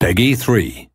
Peggy 3.